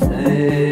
Say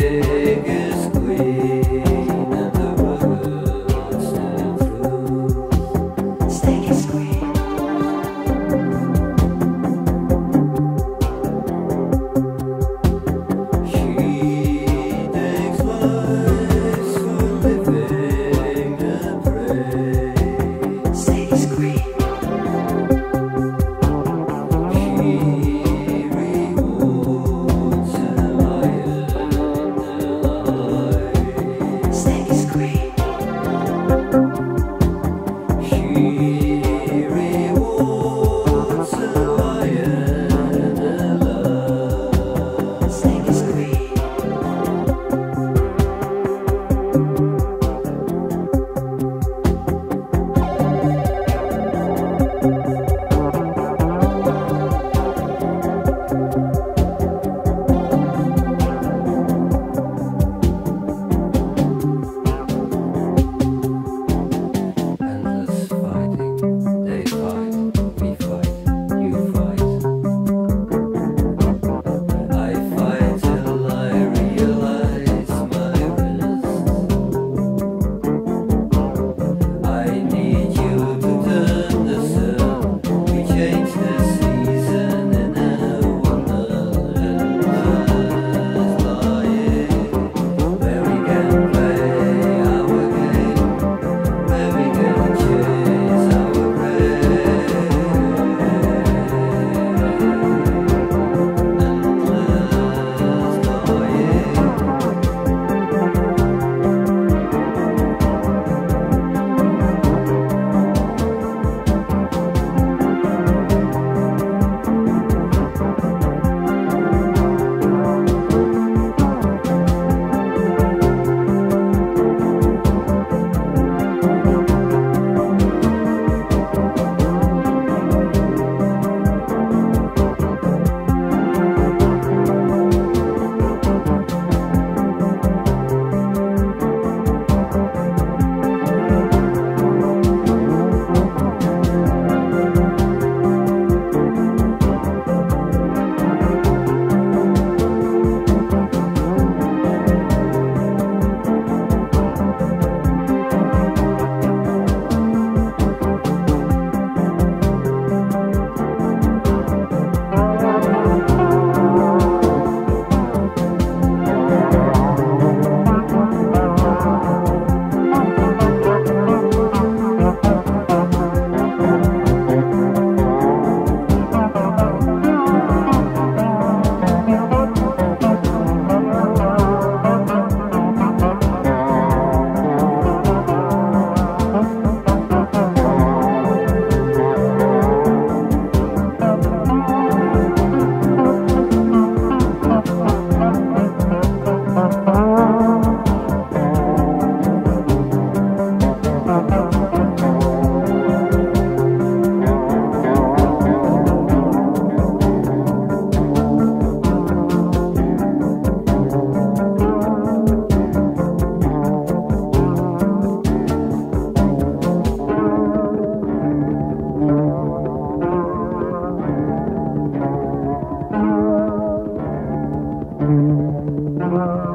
Lord.